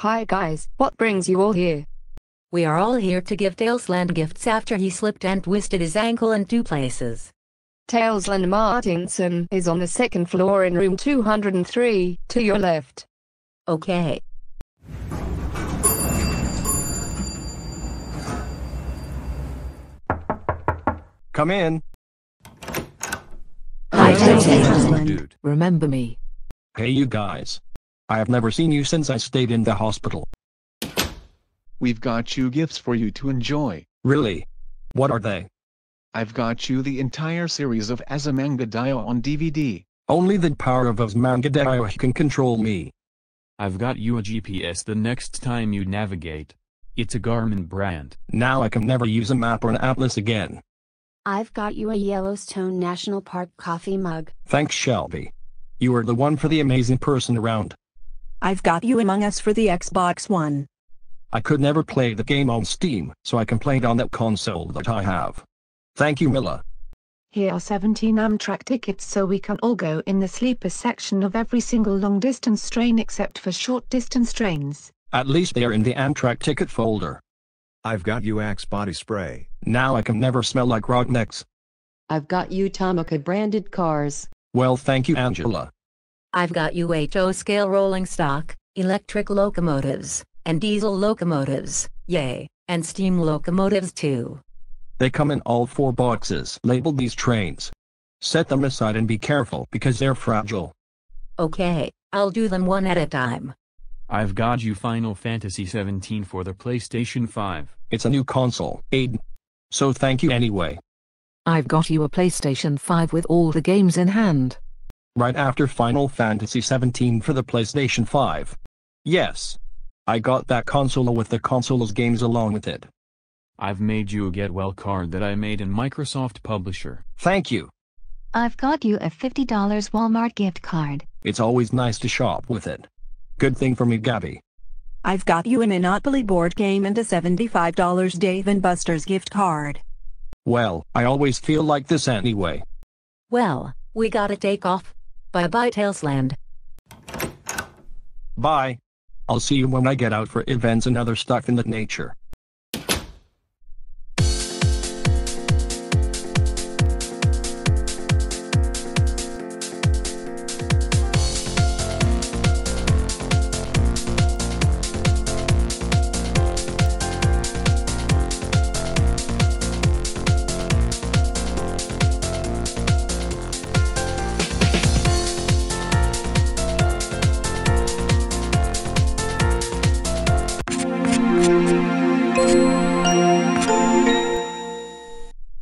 Hi guys, what brings you all here? We are all here to give Tailsland gifts after he slipped and twisted his ankle in two places. Tailsland Martinson is on the second floor in room 203, to your left. Okay. Come in. Hi, Hello, Tailsland. dude. Remember me. Hey you guys. I have never seen you since I stayed in the hospital. We've got you gifts for you to enjoy. Really? What are they? I've got you the entire series of Azumanga Daioh on DVD. Only the power of Azumanga Daioh can control me. I've got you a GPS the next time you navigate. It's a Garmin brand. Now I can never use a map or an atlas again. I've got you a Yellowstone National Park coffee mug. Thanks Shelby. You are the one for the amazing person around. I've got you Among Us for the Xbox One. I could never play the game on Steam, so I can play it on that console that I have. Thank you Miller. Here are 17 Amtrak tickets so we can all go in the sleeper section of every single long distance train except for short distance trains. At least they are in the Amtrak ticket folder. I've got you Axe body spray. Now I can never smell like Rognecks. I've got you Tomica branded cars. Well thank you Angela. I've got UHO scale rolling stock, electric locomotives, and diesel locomotives, yay, and steam locomotives too. They come in all four boxes labeled these trains. Set them aside and be careful because they're fragile. Okay, I'll do them one at a time. I've got you Final Fantasy XVII for the PlayStation 5. It's a new console, Aiden. So thank you anyway. I've got you a PlayStation 5 with all the games in hand. Right after Final Fantasy XVII for the PlayStation 5. Yes. I got that console with the console's games along with it. I've made you a Get Well card that I made in Microsoft Publisher. Thank you. I've got you a $50 Walmart gift card. It's always nice to shop with it. Good thing for me Gabby. I've got you a Monopoly board game and a $75 Dave & Buster's gift card. Well, I always feel like this anyway. Well, we gotta take off. Bye bye Tailsland. Bye. I'll see you when I get out for events and other stuff in that nature.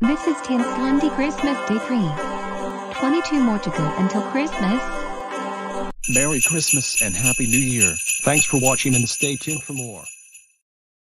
This is Tailslandi Christmas Day 3. 22 more to go until Christmas. Merry Christmas and Happy New Year. Thanks for watching and stay tuned for more.